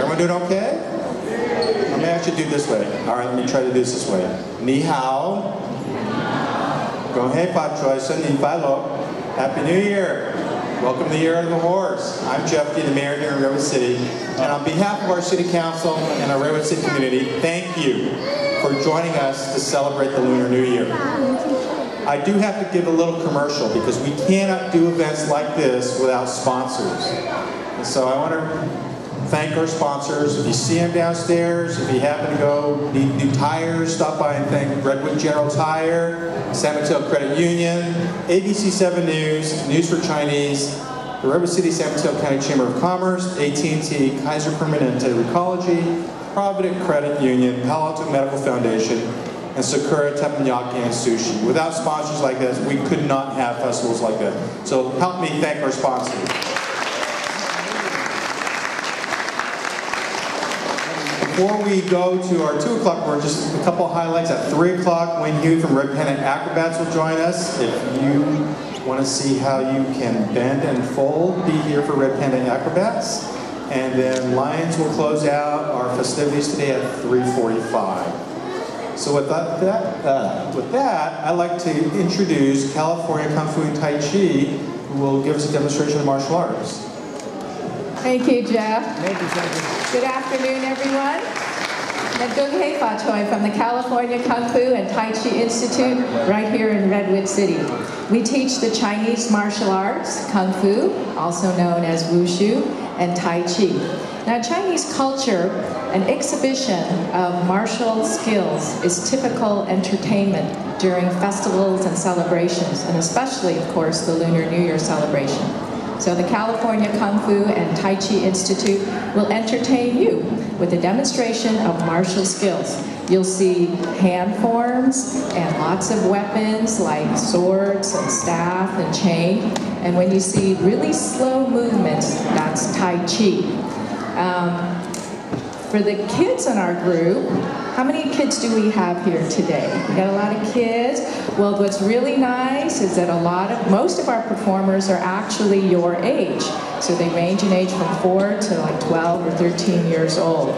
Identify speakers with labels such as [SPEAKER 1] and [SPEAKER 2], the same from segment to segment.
[SPEAKER 1] Everyone doing okay? Let me actually do this way. All right, let me try to do this this way. Ni hao. Go ahead, Pat Choice. Ni Fai Lo. Happy New Year. Welcome to the Year of the Horse. I'm Jeff Gee, the mayor here in Redwood City. And on behalf of our city council and our Redwood City community, thank you for joining us to celebrate the Lunar New Year. I do have to give a little commercial because we cannot do events like this without sponsors. And so I want to thank our sponsors. If you see them downstairs, if you happen to go need new tires, stop by and thank Redwood General Tire, San Mateo Credit Union, ABC 7 News, News for Chinese, the Redwood City San Mateo County Chamber of Commerce, AT&T, Kaiser Permanente Recology, Provident Credit Union, Palo Alto Medical Foundation, and Sakura Teppanyaki and Sushi. Without sponsors like this, we could not have festivals like that. So help me thank our sponsors. Before we go to our 2 o'clock board, just a couple highlights. At 3 o'clock, Wayne Huey from Red Panda Acrobats will join us. If you want to see how you can bend and fold, be here for Red Panda Acrobats. And then Lions will close out our festivities today at 3.45. So with that, that uh, with that, I'd like to introduce California Kung Fu and Tai Chi, who will give us a demonstration of martial arts.
[SPEAKER 2] Thank you, Jeff.
[SPEAKER 3] Thank you, Sergeant.
[SPEAKER 2] Good afternoon, everyone. Nadung Hei Fa Choi from the California Kung Fu and Tai Chi Institute right here in Redwood City. We teach the Chinese martial arts, Kung Fu, also known as Wushu, and Tai Chi. Now, Chinese culture, an exhibition of martial skills is typical entertainment during festivals and celebrations, and especially, of course, the Lunar New Year celebration. So the California Kung Fu and Tai Chi Institute will entertain you with a demonstration of martial skills. You'll see hand forms and lots of weapons like swords and staff and chain. And when you see really slow movements, that's Tai Chi. Um, for the kids in our group, how many kids do we have here today? We got a lot of kids. Well, what's really nice is that a lot of, most of our performers are actually your age. So they range in age from four to like 12 or 13 years old.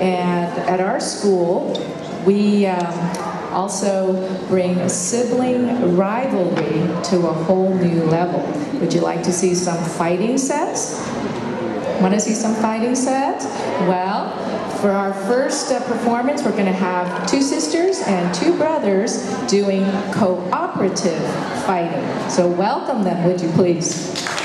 [SPEAKER 2] And at our school, we um, also bring sibling rivalry to a whole new level. Would you like to see some fighting sets? Want to see some fighting sets? Well, for our first uh, performance, we're going to have two sisters and two brothers doing cooperative fighting. So welcome them, would you please?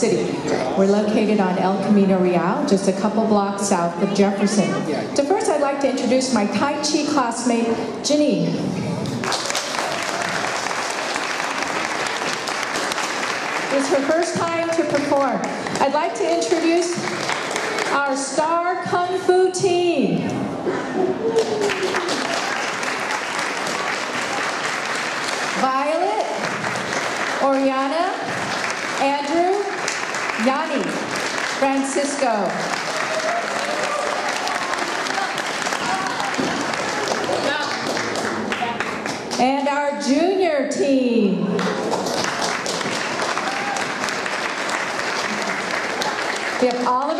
[SPEAKER 2] City. We're located on El Camino Real, just a couple blocks south of Jefferson. So first I'd like to introduce my Tai Chi classmate, Ginny. It's her first time to perform. I'd like to introduce our star Kung Fu team. Violet, Oriana, Andrew, Yanni, Francisco. And our junior team. We have Oliver, Brian,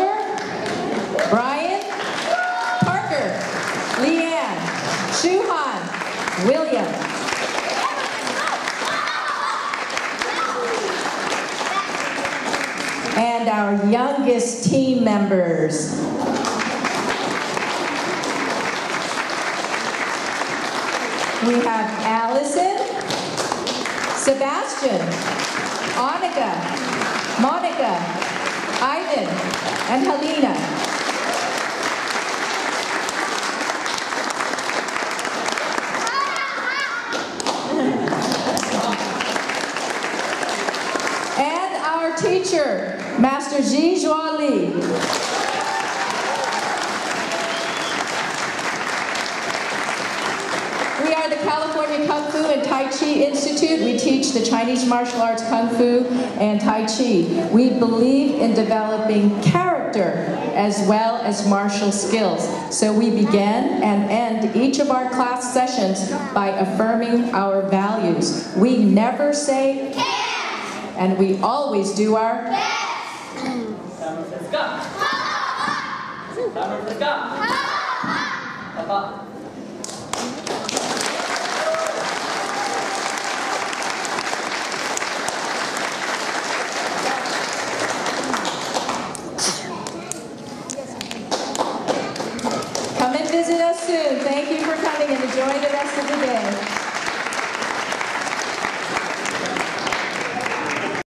[SPEAKER 2] And our youngest team members. We have Allison, Sebastian, Annika, Monica, Ivan, and Helena. And our teacher, Li. We are the California Kung Fu and Tai Chi Institute. We teach the Chinese martial arts Kung Fu and Tai Chi. We believe in developing character as well as martial skills. So we begin and end each of our class sessions by affirming our values. We never say can't, and we always do our
[SPEAKER 4] Come and visit us soon.
[SPEAKER 2] Thank you for coming and enjoy the rest of the day.